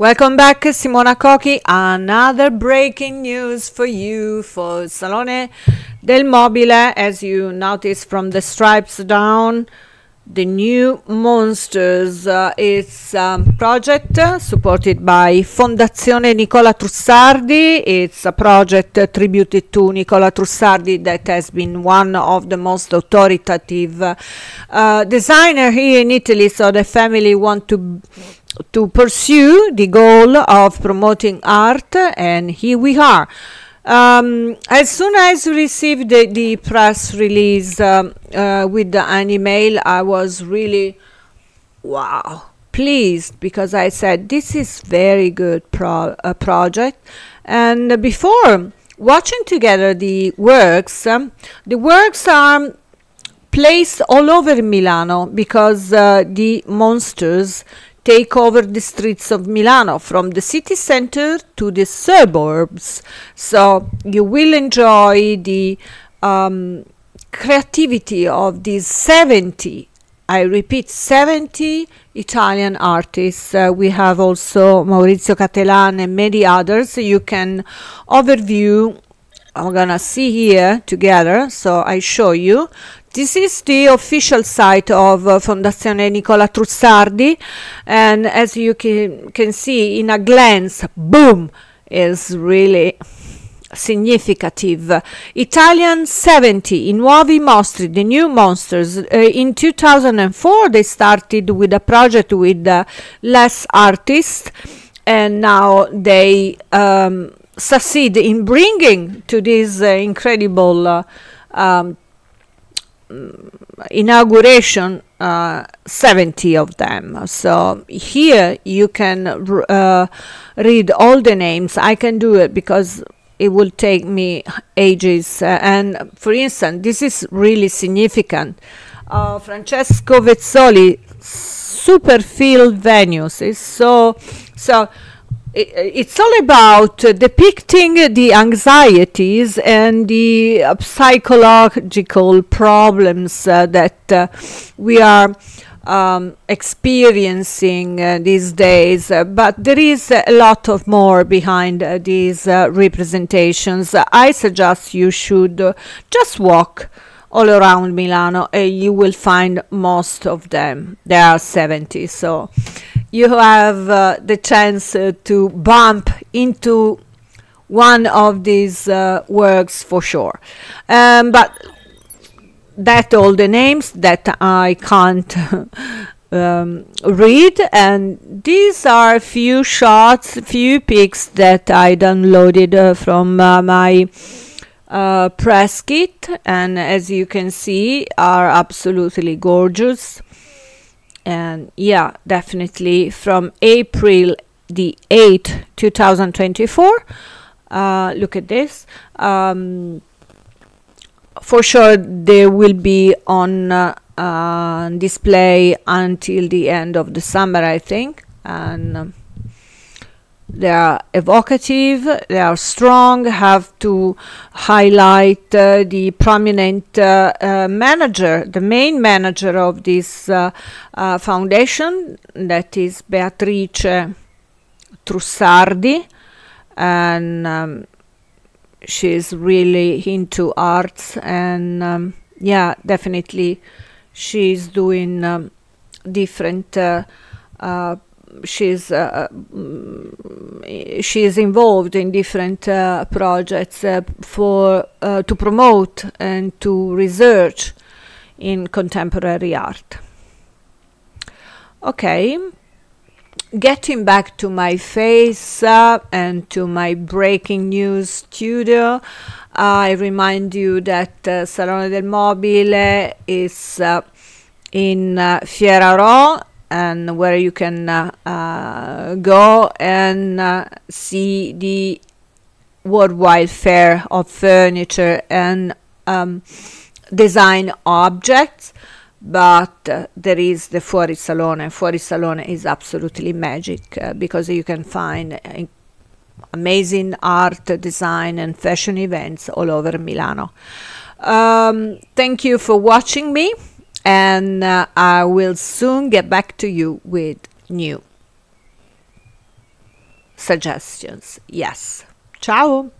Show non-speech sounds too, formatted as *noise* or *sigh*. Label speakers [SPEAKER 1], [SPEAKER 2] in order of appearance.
[SPEAKER 1] Welcome back, Simona Cochi. Another breaking news for you for Salone del Mobile. As you notice from the stripes down, the new Monsters. Uh, it's a um, project supported by Fondazione Nicola Trussardi. It's a project attributed to Nicola Trussardi that has been one of the most authoritative uh, designer here in Italy. So the family want to to pursue the goal of promoting art, and here we are. Um, as soon as we received the, the press release um, uh, with the email, I was really wow pleased because I said this is very good pro uh, project. And before watching together the works, um, the works are placed all over Milano because uh, the monsters take over the streets of Milano from the city center to the suburbs. So you will enjoy the um, creativity of these 70, I repeat, 70 Italian artists. Uh, we have also Maurizio Cattelan and many others. You can overview I'm gonna see here together so I show you this is the official site of uh, Fondazione Nicola Trussardi and as you can, can see in a glance, boom, is really significative. Italian 70, I nuovi mostri, the new monsters. Uh, in 2004 they started with a project with uh, less artists and now they um, succeed in bringing to this uh, incredible uh, um, inauguration uh, 70 of them. So here you can uh, read all the names. I can do it because it will take me ages. And for instance this is really significant. Uh, francesco vezzoli Superfield venues. Is so so it's all about depicting the anxieties and the uh, psychological problems uh, that uh, we are um, experiencing uh, these days. Uh, but there is a lot of more behind uh, these representations. I suggest you should just walk all around Milano and you will find most of them. There are 70. So you have uh, the chance uh, to bump into one of these uh, works for sure. Um, but that all the names that I can't *laughs* um, read and these are a few shots, few pics that I downloaded uh, from uh, my uh, press kit and as you can see are absolutely gorgeous and yeah definitely from April the 8th 2024 uh, look at this. Um, for sure they will be on uh, uh, display until the end of the summer I think. And um, they are evocative, they are strong, have to highlight uh, the prominent uh, uh, manager, the main manager of this uh, uh, foundation, that is Beatrice Trussardi, and um, she's really into arts, and um, yeah, definitely she's doing um, different uh, she's uh, mm, she is involved in different uh, projects uh, for uh, to promote and to research in contemporary art. Okay, getting back to my face uh, and to my breaking news studio, I remind you that uh, Salone del Mobile is in Fiera Rho and where you can uh, uh, go and uh, see the worldwide fair of furniture and um, design objects but uh, there is the Fuori Salone. Fuori Salone is absolutely magic uh, because you can find uh, amazing art, design, and fashion events all over Milano. Um, thank you for watching me and uh, I will soon get back to you with new. suggestions. Yes. Ciao.